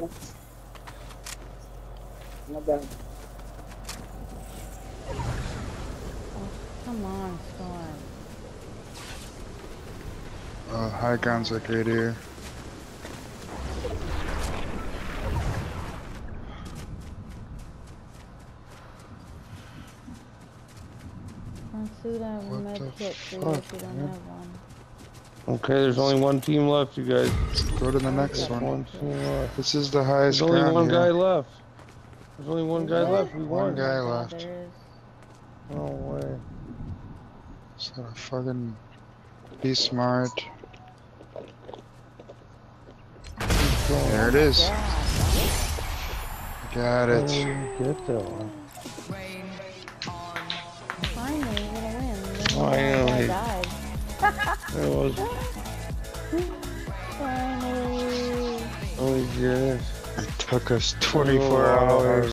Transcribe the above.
Not bad. Come on, Storm. Uh, high like right here. Let's do that What med the kit too if you don't have one. Okay, there's only one team left, you guys. Go to the next one. One team left. This is the highest There's only ground one here. guy left. There's only one guy Really? left. We One won. guy Oh my God, left. No way. So fucking be smart. There it is. Got it. didn't get that one. finally, we're gonna win. Oh, It was. Finally. Oh, yes. It took us 24 Oh, hours.